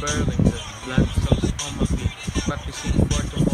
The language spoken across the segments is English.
Burlington, black stops on my feet, practicing for tomorrow.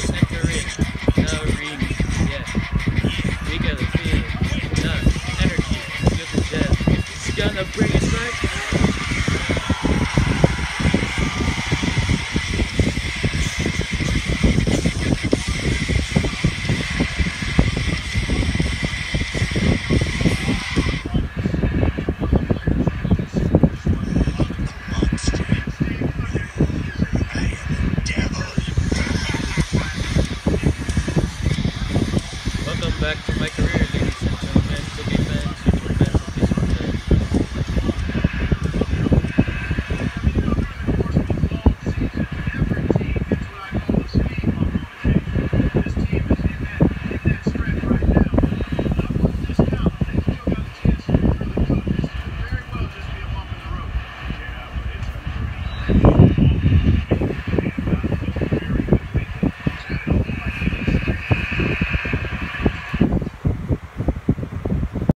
Thank.